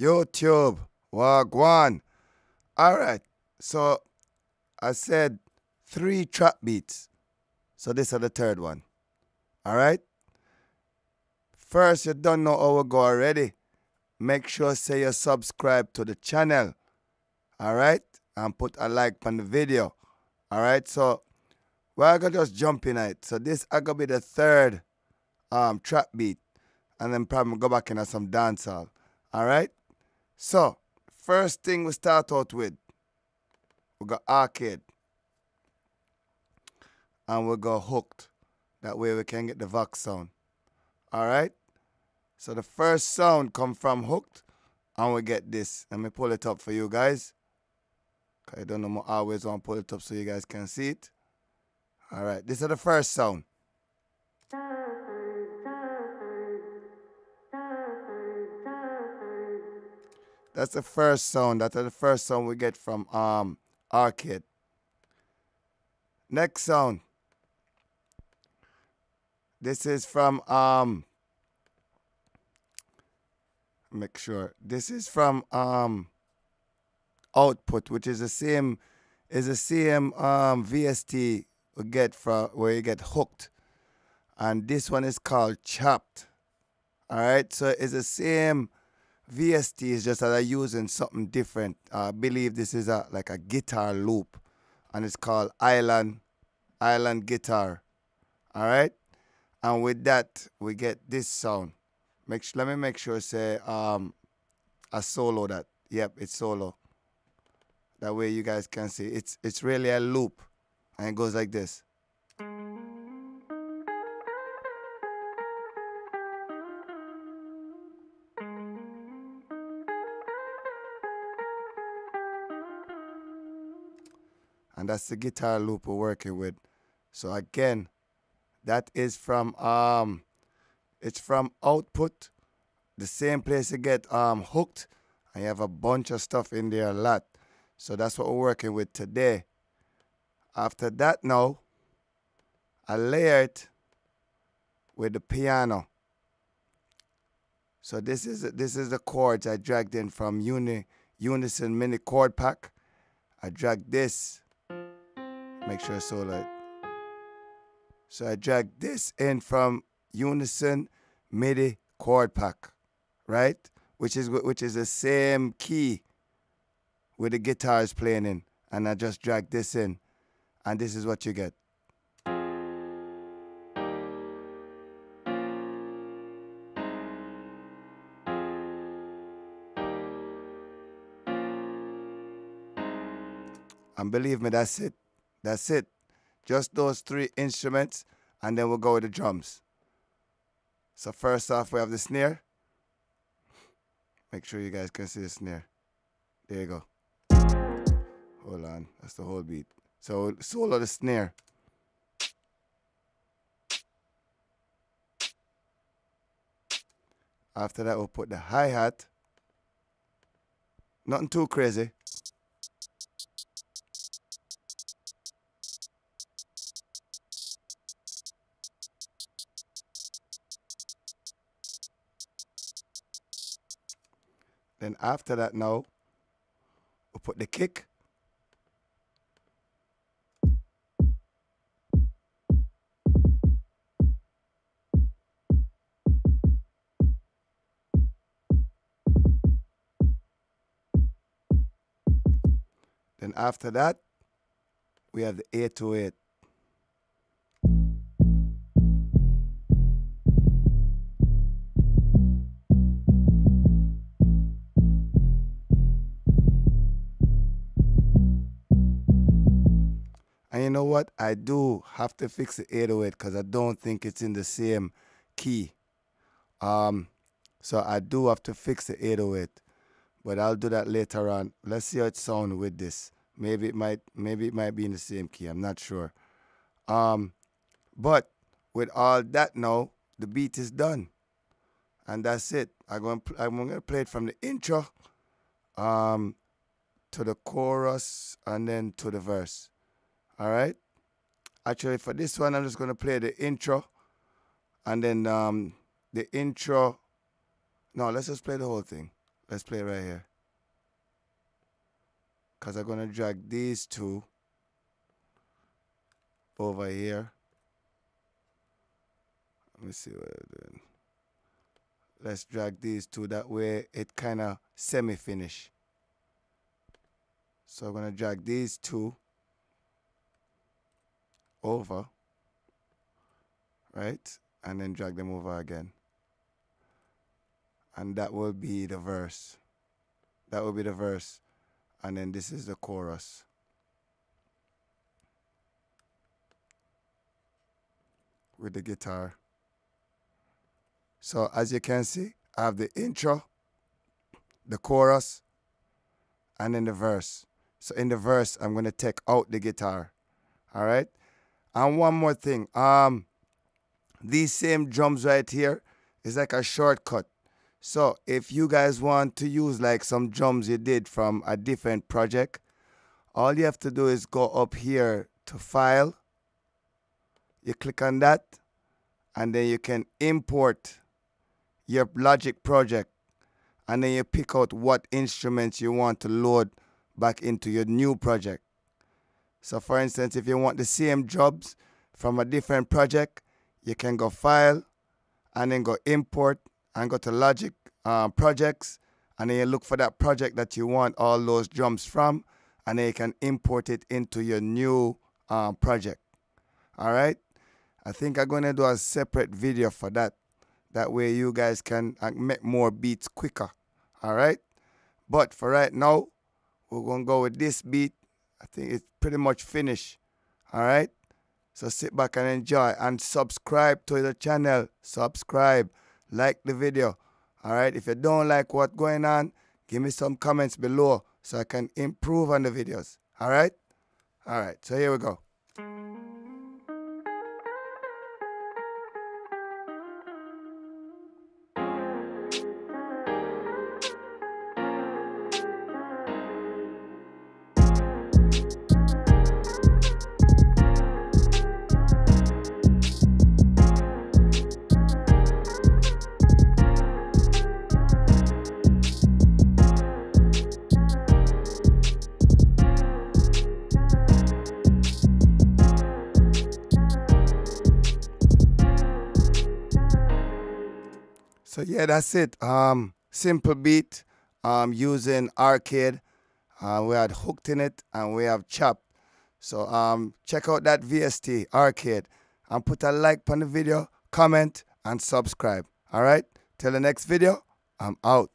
YouTube. Wagwan. All right. So I said three trap beats. So this is the third one. All right. First, you don't know how we go already. Make sure say you subscribe to the channel. All right. And put a like on the video. All right. So we're gonna just jump in it. So this I gonna be the third um trap beat. And then probably go back into some dancehall. All right. So first thing we start out with, we got arcade. And we got hooked. That way we can get the Vox sound. Alright? So the first sound come from hooked. And we get this. Let me pull it up for you guys. I don't know I always want to pull it up so you guys can see it. Alright, this is the first sound. That's the first sound. That's the first sound we get from um Arcade. Next sound. This is from um make sure. This is from um output, which is the same is the same um VST we get from where you get hooked. And this one is called chopped. Alright, so it's the same VST is just that I'm using something different. I believe this is a like a guitar loop and it's called Island Island Guitar. Alright? And with that we get this sound. Make let me make sure say um a solo that. Yep, it's solo. That way you guys can see. It's it's really a loop. And it goes like this. And that's the guitar loop we're working with. So again, that is from um, it's from Output, the same place you get um hooked. I have a bunch of stuff in there a lot. So that's what we're working with today. After that now, I layer it with the piano. So this is this is the chords I dragged in from Uni Unison MIDI Chord Pack. I dragged this Make sure it's all right. So I drag this in from Unison MIDI chord pack, right? Which is which is the same key where the guitar is playing in. And I just drag this in. And this is what you get. And believe me, that's it. That's it. Just those three instruments, and then we'll go with the drums. So first off, we have the snare. Make sure you guys can see the snare. There you go. Hold on, that's the whole beat. So solo the snare. After that, we'll put the hi-hat. Nothing too crazy. After that now, we'll put the kick. Then after that, we have the 808. And you know what? I do have to fix the 808 because I don't think it's in the same key. Um, so I do have to fix the 808. But I'll do that later on. Let's see how it sounds with this. Maybe it might maybe it might be in the same key. I'm not sure. Um, but with all that now, the beat is done. And that's it. I'm going to, I'm going to play it from the intro um, to the chorus and then to the verse. All right. Actually, for this one, I'm just going to play the intro and then um, the intro. No, let's just play the whole thing. let's play right here. Because I'm going to drag these two over here. Let me see what I'm doing. Let's drag these two. That way it kind of semi-finish. So I'm going to drag these two over. Right? And then drag them over again. And that will be the verse. That will be the verse. And then this is the chorus. With the guitar. So as you can see, I have the intro, the chorus, and then the verse. So in the verse, I'm going to take out the guitar. All right. And one more thing. Um, these same drums right here is like a shortcut. So if you guys want to use like some drums you did from a different project, all you have to do is go up here to file. You click on that and then you can import your Logic project and then you pick out what instruments you want to load back into your new project. So for instance, if you want the same jobs from a different project, you can go file and then go import and go to Logic uh, projects and then you look for that project that you want all those drums from and then you can import it into your new uh, project. All right. I think I'm going to do a separate video for that. That way you guys can make more beats quicker. All right. But for right now, we're going to go with this beat. I think it's pretty much finished. All right. So sit back and enjoy and subscribe to the channel. Subscribe. Like the video. All right. If you don't like what's going on, give me some comments below so I can improve on the videos. All right. All right. So here we go. So yeah, that's it. Um, simple beat. Um, using arcade. Uh, we had hooked in it and we have chopped. So um, check out that VST arcade and put a like on the video, comment and subscribe. All right. Till the next video. I'm out.